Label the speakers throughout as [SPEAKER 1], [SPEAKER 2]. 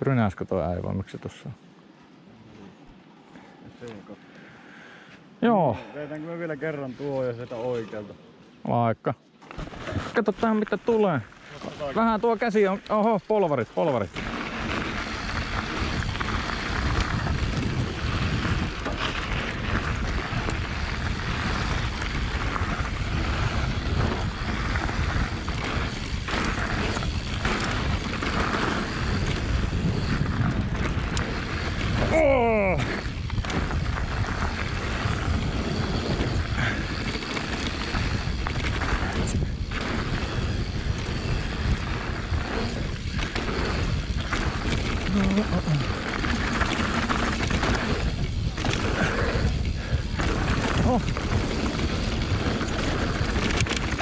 [SPEAKER 1] Rynäskö toi äivä, miksi se tossa on? Joo,
[SPEAKER 2] Vedetäänkö me vielä kerran tuo ja sieltä oikealta?
[SPEAKER 1] vaikka. Katsotaan mitä tulee. Vähän tuo käsi on, oho, polvarit, polvarit.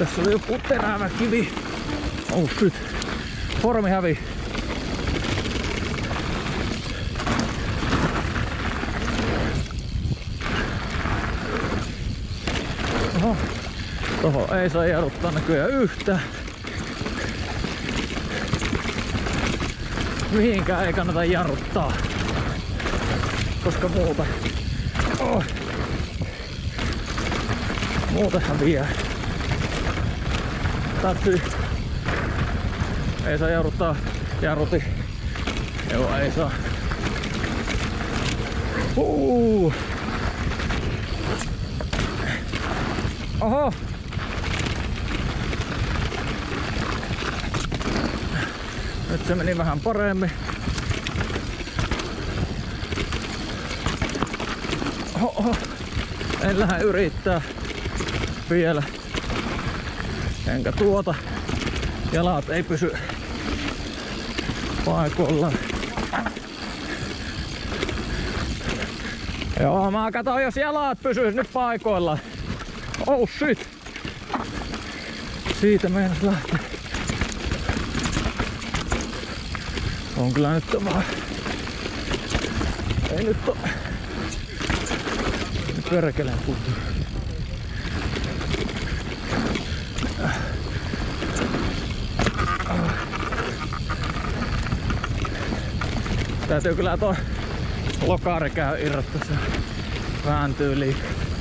[SPEAKER 1] Tässä oli joku terävä kivi. Oh shit. Formi hävi. Toho ei saa jarruttaa näköjään yhtään. Mihinkään ei kannata jarruttaa. Koska muuta. Oh. Muuten häviää. Täytyy. Ei saa jarruttaa. Jarruti. Joo, ei saa. Uh. Oho! Nyt se meni vähän paremmin. Oho. En lähde yrittää vielä. Enkä tuota. Jalat ei pysy paikoillaan. Joo, mä katson jos jalat pysyis nyt paikoillaan. Oh shit! Siitä meinas lähteä. On kyllä nyt vaan... Ei nyt oo... Perkeleen puhuu. Täytyy kyllä tuo lokari käy irrottaa se vääntyy liikaa.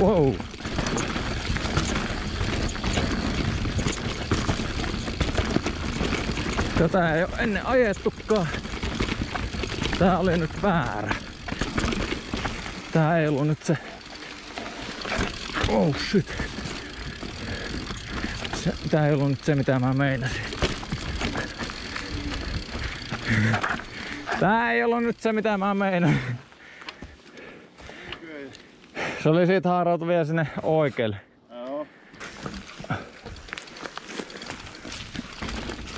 [SPEAKER 1] Wow. Tätä ei ole ennen ajettukaan. Tää oli nyt väärä. Tää ei ollut nyt se... Oh shit. Se, tää ei ollut nyt se mitä mä meinasin. Tää ei ollut nyt se mitä mä meinasin. Se oli siitä haarautu vielä sinne oikealle.
[SPEAKER 2] Joo.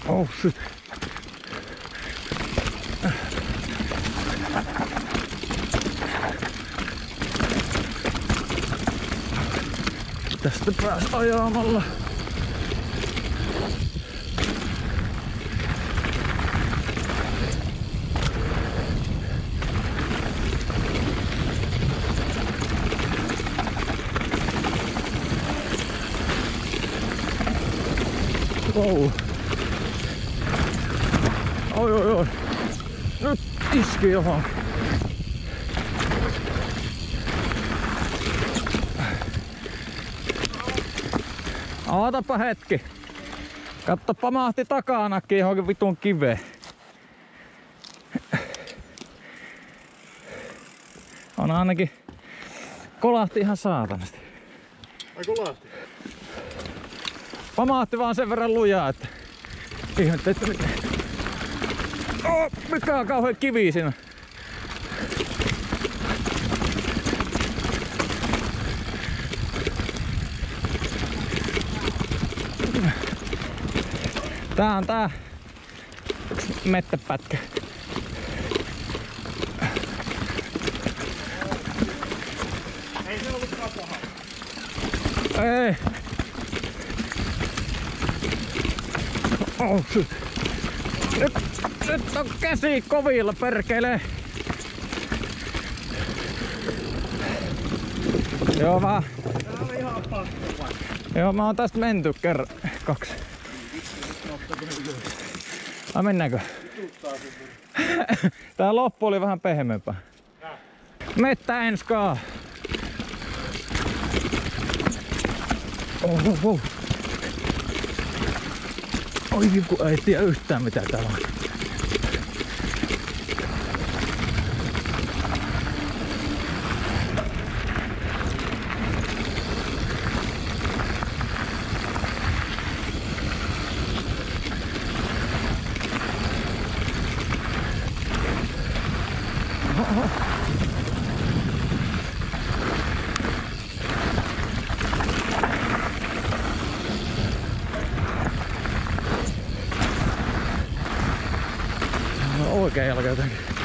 [SPEAKER 1] Oh shit. Tästä pääs ajamalla. Wow. Oi, oi, oi. Nyt iski johon. Ootapa hetki. Kattoppa mahti takanakin johonkin vitun kiveen. On ainakin kolahti ihan saatanasti.
[SPEAKER 2] Ai kolahti.
[SPEAKER 1] Pamahti vaan sen verran lujaa, että ihmettä, että mitä. Oh, mikä on kauhean kivi siinä. Tää on tää mettäpätkä.
[SPEAKER 2] Ei se ollutkaan paha.
[SPEAKER 1] Ei. Oh. Nyt, nyt on käsi kovilla perkele. Joo, mä, joo, mä oon tästä menty kerran. Kaksi. Ai mennäänkö? Tää loppu oli vähän pehmeämpää. Mettä enskaa. Oh, oh, oh. Oi ei tiedä yhtään mitä täällä on. geil, Alter. Danke.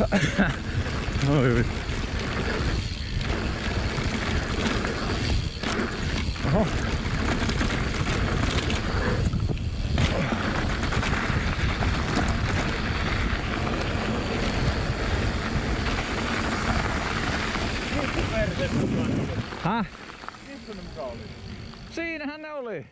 [SPEAKER 1] Oi vittu. Oho. Häh? Siinähän ne oli.